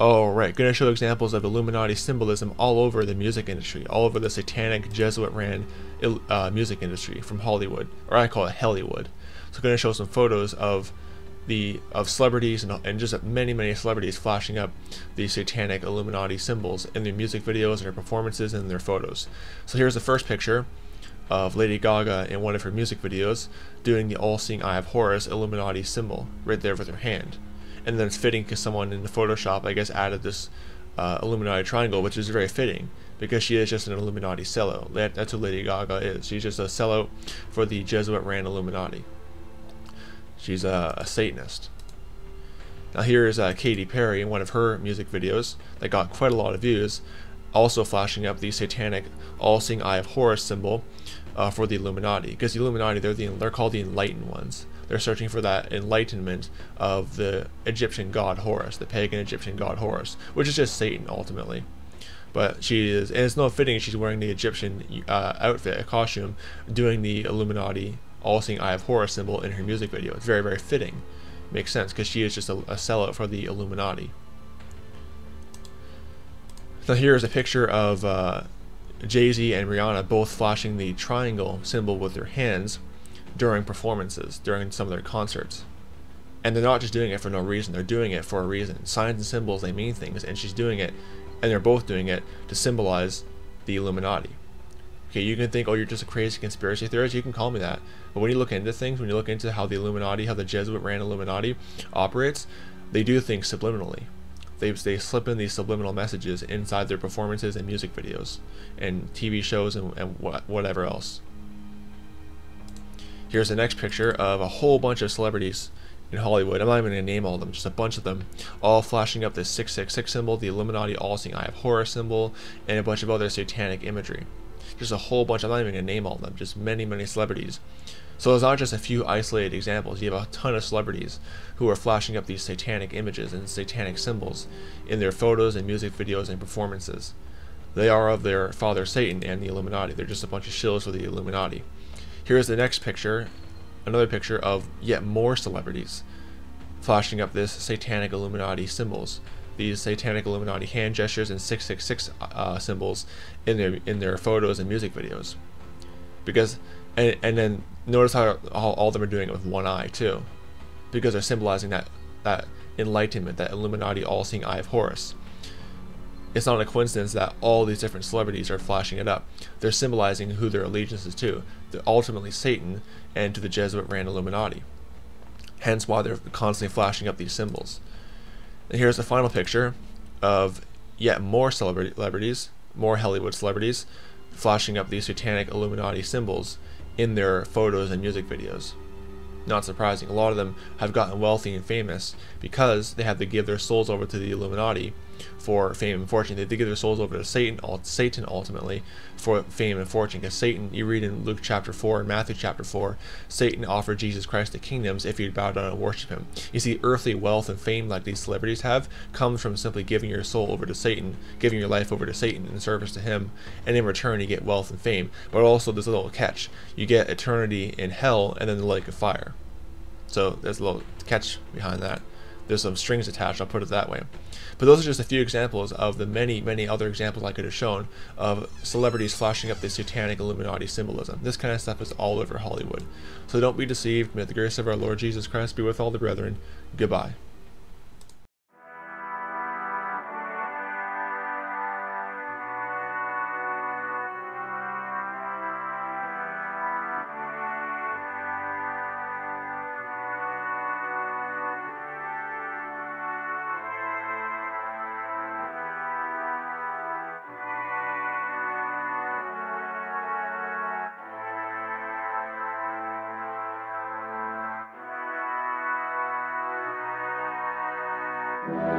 Oh, right. Going to show examples of Illuminati symbolism all over the music industry, all over the satanic Jesuit ran uh, music industry from Hollywood, or I call it Hollywood. So, going to show some photos of the of celebrities and, and just many many celebrities flashing up the satanic Illuminati symbols in their music videos and their performances and their photos. So here's the first picture of Lady Gaga in one of her music videos doing the all-seeing eye of Horus Illuminati symbol right there with her hand. And then it's fitting because someone in the Photoshop, I guess, added this uh, Illuminati triangle, which is very fitting because she is just an Illuminati sellout. That, that's who Lady Gaga is. She's just a sellout for the Jesuit ran Illuminati. She's a, a Satanist. Now here is uh, Katy Perry in one of her music videos that got quite a lot of views, also flashing up the satanic all-seeing eye of Horus symbol uh, for the Illuminati. Because the Illuminati, they're the they're called the enlightened ones. They're searching for that enlightenment of the Egyptian god Horus, the pagan Egyptian god Horus, which is just Satan ultimately. But she is, and it's not fitting. She's wearing the Egyptian uh, outfit, a costume, doing the Illuminati all-seeing eye of Horus symbol in her music video. It's very, very fitting. Makes sense because she is just a, a sellout for the Illuminati. Now here is a picture of uh, Jay-Z and Rihanna both flashing the triangle symbol with their hands during performances, during some of their concerts. And they're not just doing it for no reason, they're doing it for a reason. Signs and symbols, they mean things, and she's doing it, and they're both doing it to symbolize the Illuminati. Okay, you can think, oh, you're just a crazy conspiracy theorist. You can call me that. But when you look into things, when you look into how the Illuminati, how the Jesuit ran Illuminati operates, they do things subliminally. They, they slip in these subliminal messages inside their performances and music videos and TV shows and, and what, whatever else. Here's the next picture of a whole bunch of celebrities in Hollywood. I'm not even going to name all of them, just a bunch of them, all flashing up the 666 symbol, the Illuminati all-seeing eye of Horus symbol, and a bunch of other satanic imagery. Just a whole bunch. I'm not even going to name all of them. Just many, many celebrities. So it's not just a few isolated examples. You have a ton of celebrities who are flashing up these satanic images and satanic symbols in their photos and music videos and performances. They are of their father Satan and the Illuminati. They're just a bunch of shills for the Illuminati. Here's the next picture, another picture of yet more celebrities flashing up this satanic Illuminati symbols these satanic Illuminati hand gestures and 666 uh, symbols in their in their photos and music videos. Because and, and then notice how all, all of them are doing it with one eye too, because they're symbolizing that that enlightenment, that Illuminati all-seeing eye of Horus. It's not a coincidence that all these different celebrities are flashing it up. They're symbolizing who their allegiance is to. They're ultimately Satan and to the Jesuit ran Illuminati. Hence why they're constantly flashing up these symbols. And here's the final picture of yet more celebrities, more Hollywood celebrities, flashing up these satanic Illuminati symbols in their photos and music videos. Not surprising, a lot of them have gotten wealthy and famous because they had to give their souls over to the Illuminati for fame and fortune. They did give their souls over to Satan, Satan ultimately, for fame and fortune. Because Satan, you read in Luke chapter 4 and Matthew chapter 4, Satan offered Jesus Christ the kingdoms if you'd bow down and worship him. You see, earthly wealth and fame like these celebrities have comes from simply giving your soul over to Satan, giving your life over to Satan in service to him, and in return you get wealth and fame. But also there's a little catch. You get eternity in hell and then the lake of fire. So there's a little catch behind that. There's some strings attached, I'll put it that way. But those are just a few examples of the many, many other examples I could have shown of celebrities flashing up the satanic Illuminati symbolism. This kind of stuff is all over Hollywood. So don't be deceived. May the grace of our Lord Jesus Christ be with all the brethren. Goodbye. Bye.